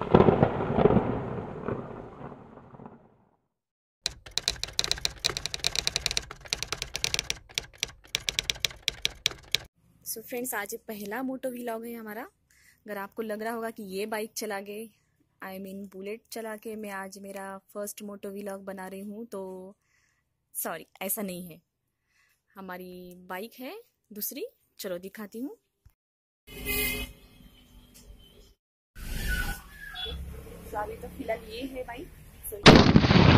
सो so friends आज पहला moto vlog है हमारा। अगर आपको लग रहा होगा कि ये बाइक चला गए आई मीन बुलेट चला के मैं आज मेरा फ़र्स्ट मोटो व्लॉग बना रही हूँ तो सॉरी ऐसा नहीं है। हमारी बाइक है, दूसरी, चलो दिखाती हूँ। अभी तो फ़िलहाल ये है बाइक